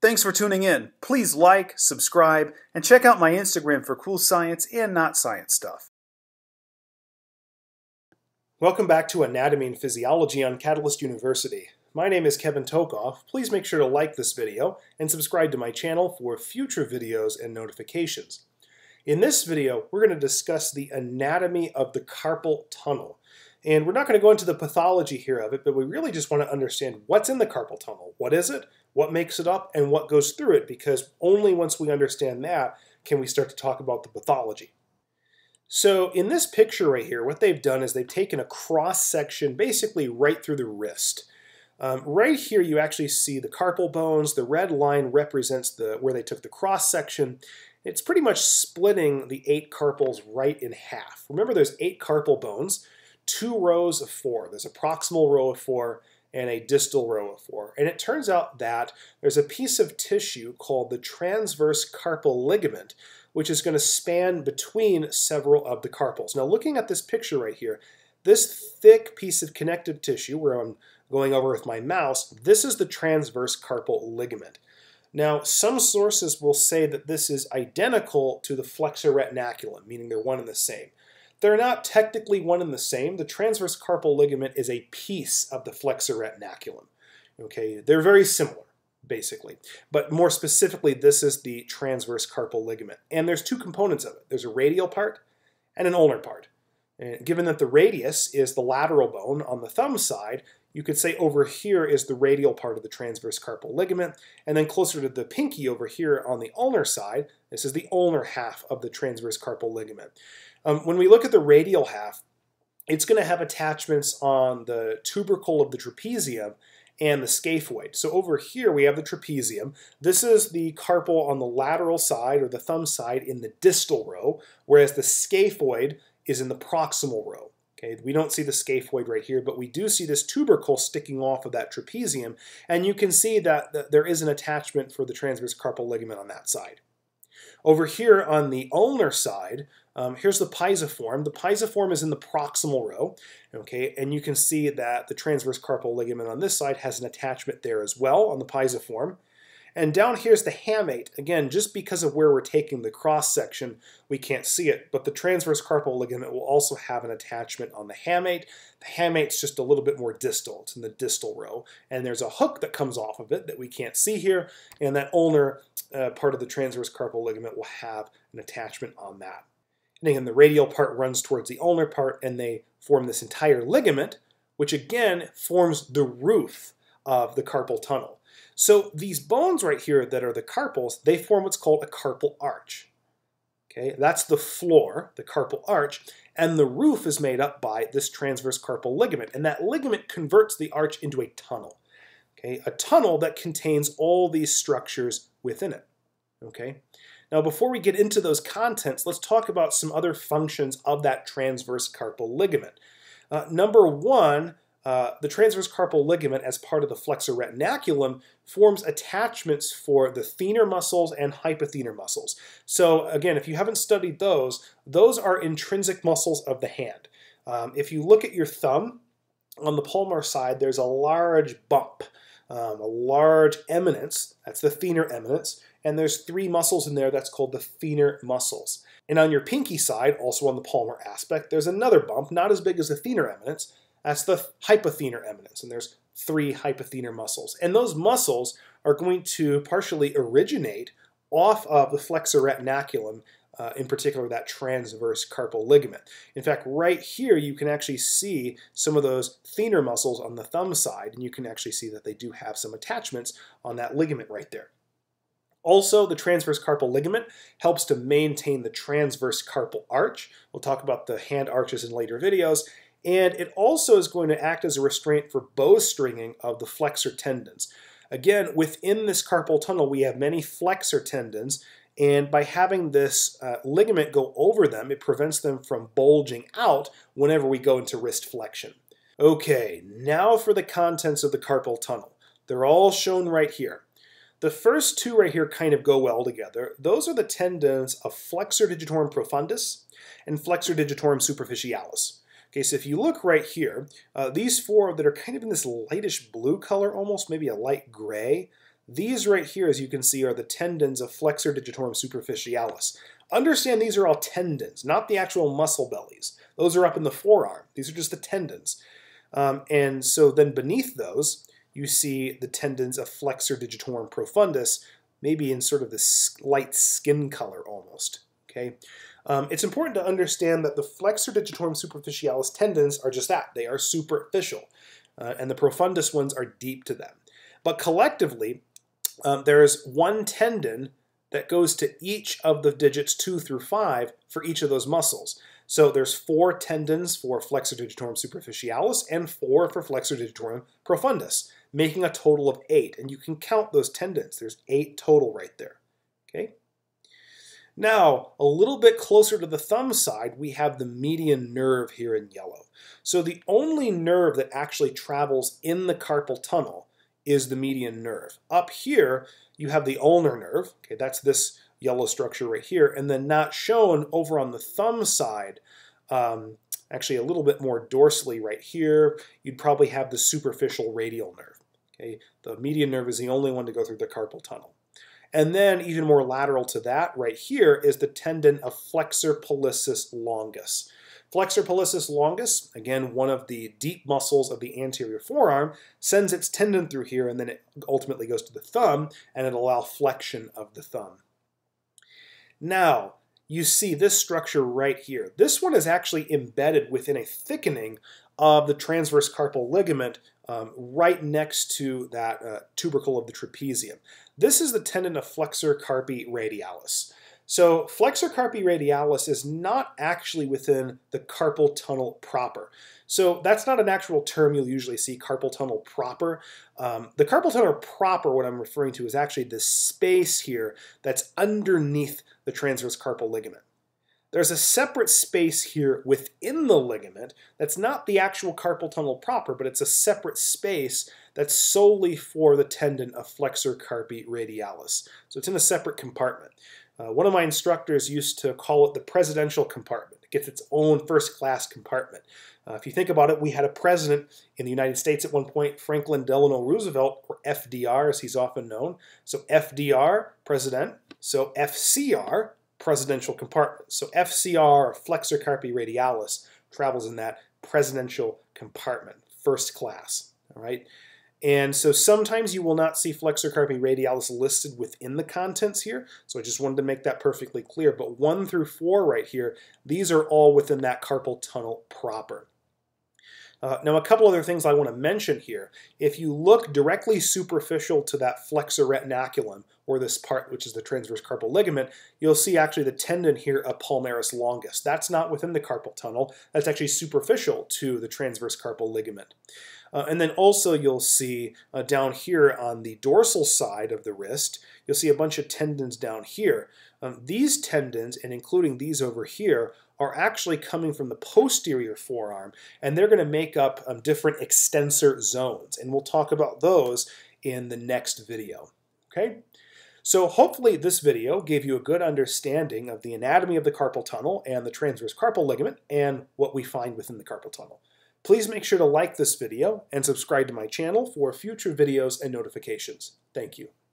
Thanks for tuning in. Please like, subscribe, and check out my Instagram for cool science and not science stuff. Welcome back to Anatomy and Physiology on Catalyst University. My name is Kevin Tokoph. Please make sure to like this video and subscribe to my channel for future videos and notifications. In this video, we're going to discuss the anatomy of the carpal tunnel. And we're not going to go into the pathology here of it, but we really just want to understand what's in the carpal tunnel. What is it? What makes it up? And what goes through it? Because only once we understand that can we start to talk about the pathology. So in this picture right here, what they've done is they've taken a cross section basically right through the wrist. Um, right here, you actually see the carpal bones. The red line represents the where they took the cross section. It's pretty much splitting the eight carpals right in half. Remember, there's eight carpal bones, two rows of four. There's a proximal row of four and a distal row of four. And it turns out that there's a piece of tissue called the transverse carpal ligament, which is going to span between several of the carpals. Now, looking at this picture right here, this thick piece of connective tissue, where I'm going over with my mouse, this is the transverse carpal ligament. Now, some sources will say that this is identical to the flexor retinaculum, meaning they're one and the same. They're not technically one and the same. The transverse carpal ligament is a piece of the flexor retinaculum. Okay, they're very similar, basically. But more specifically, this is the transverse carpal ligament. And there's two components of it. There's a radial part and an ulnar part. And given that the radius is the lateral bone on the thumb side, you could say over here is the radial part of the transverse carpal ligament, and then closer to the pinky over here on the ulnar side, this is the ulnar half of the transverse carpal ligament. Um, when we look at the radial half, it's going to have attachments on the tubercle of the trapezium and the scaphoid. So over here we have the trapezium. This is the carpal on the lateral side or the thumb side in the distal row, whereas the scaphoid is in the proximal row. Okay, we don't see the scaphoid right here, but we do see this tubercle sticking off of that trapezium, and you can see that, there is an attachment for the transverse carpal ligament on that side. Over here on the ulnar side, um, here's the pisiform. The pisiform is in the proximal row, okay, and you can see that the transverse carpal ligament on this side has an attachment there as well on the pisiform. And down here's the hamate. Again, just because of where we're taking the cross section, we can't see it, but the transverse carpal ligament will also have an attachment on the hamate. The hamate's just a little bit more distal. It's in the distal row. And there's a hook that comes off of it that we can't see here, and that ulnar uh, part of the transverse carpal ligament will have an attachment on that. And again, the radial part runs towards the ulnar part, and they form this entire ligament, which again forms the roof of the carpal tunnel. So these bones right here that are the carpals, they form what's called a carpal arch. Okay, that's the floor, the carpal arch, and the roof is made up by this transverse carpal ligament, and that ligament converts the arch into a tunnel. Okay, a tunnel that contains all these structures within it. Okay, now before we get into those contents, let's talk about some other functions of that transverse carpal ligament. Uh, number one, uh, the transverse carpal ligament, as part of the flexor retinaculum, forms attachments for the thenar muscles and hypothenar muscles. So again, if you haven't studied those, those are intrinsic muscles of the hand. Um, if you look at your thumb, on the palmar side, there's a large bump, um, a large eminence, that's the thenar eminence, and there's three muscles in there that's called the thenar muscles. And on your pinky side, also on the palmar aspect, there's another bump, not as big as the thenar eminence, that's the hypothenar eminence, and there's three hypothenar muscles. And those muscles are going to partially originate off of the flexor retinaculum, uh, in particular that transverse carpal ligament. In fact, right here you can actually see some of those thenar muscles on the thumb side, and you can actually see that they do have some attachments on that ligament right there. Also, the transverse carpal ligament helps to maintain the transverse carpal arch. We'll talk about the hand arches in later videos. And it also is going to act as a restraint for bowstringing of the flexor tendons. Again, within this carpal tunnel, we have many flexor tendons, and by having this uh, ligament go over them, it prevents them from bulging out whenever we go into wrist flexion. Okay, now for the contents of the carpal tunnel. They're all shown right here. The first two right here kind of go well together. Those are the tendons of flexor digitorum profundus and flexor digitorum superficialis. Okay, so if you look right here, uh, these four that are kind of in this lightish blue color almost, maybe a light gray, These right here, as you can see, are the tendons of flexor digitorum superficialis. Understand these are all tendons, not the actual muscle bellies. Those are up in the forearm. These are just the tendons. Um, and so then beneath those, you see the tendons of flexor digitorum profundus, maybe in sort of this light skin color almost. Okay, um, It's important to understand that the flexor digitorum superficialis tendons are just that. They are superficial, uh, and the profundus ones are deep to them. But collectively, um, there is one tendon that goes to each of the digits 2 through 5 for each of those muscles. So there's four tendons for flexor digitorum superficialis and four for flexor digitorum profundus, making a total of eight. And you can count those tendons. There's eight total right there. Okay. Now, a little bit closer to the thumb side, we have the median nerve here in yellow. So the only nerve that actually travels in the carpal tunnel is the median nerve. Up here, you have the ulnar nerve. Okay, that's this yellow structure right here. And then not shown over on the thumb side, um, actually a little bit more dorsally right here, you'd probably have the superficial radial nerve. Okay, the median nerve is the only one to go through the carpal tunnel. And then even more lateral to that right here is the tendon of flexor pollicis longus. Flexor pollicis longus, again, one of the deep muscles of the anterior forearm, sends its tendon through here and then it ultimately goes to the thumb and it'll allow flexion of the thumb. Now, you see this structure right here. This one is actually embedded within a thickening of the transverse carpal ligament um, right next to that uh, tubercle of the trapezium. This is the tendon of flexor carpi radialis. So flexor carpi radialis is not actually within the carpal tunnel proper. So that's not an actual term you'll usually see, carpal tunnel proper. Um, the carpal tunnel proper, what I'm referring to, is actually the space here that's underneath the transverse carpal ligament. There's a separate space here within the ligament that's not the actual carpal tunnel proper, but it's a separate space that's solely for the tendon of flexor carpi radialis. So it's in a separate compartment. Uh, one of my instructors used to call it the presidential compartment. It gets its own first class compartment. Uh, if you think about it, we had a president in the United States at one point, Franklin Delano Roosevelt, or FDR as he's often known. So FDR, president. So FCR, presidential compartment. So FCR, flexor carpi radialis, travels in that presidential compartment, first class. All right. And so sometimes you will not see flexor carpi radialis listed within the contents here. So I just wanted to make that perfectly clear. But 1 through 4 right here, these are all within that carpal tunnel proper. Uh, now, a couple other things I want to mention here. If you look directly superficial to that flexor retinaculum, or this part which is the transverse carpal ligament, you'll see actually the tendon here of palmaris longus. That's not within the carpal tunnel. That's actually superficial to the transverse carpal ligament. Uh, and then also you'll see uh, down here on the dorsal side of the wrist, you'll see a bunch of tendons down here. Um, these tendons, and including these over here, are actually coming from the posterior forearm, and they're going to make up um, different extensor zones. And we'll talk about those in the next video. Okay? So hopefully this video gave you a good understanding of the anatomy of the carpal tunnel and the transverse carpal ligament and what we find within the carpal tunnel. Please make sure to like this video and subscribe to my channel for future videos and notifications. Thank you.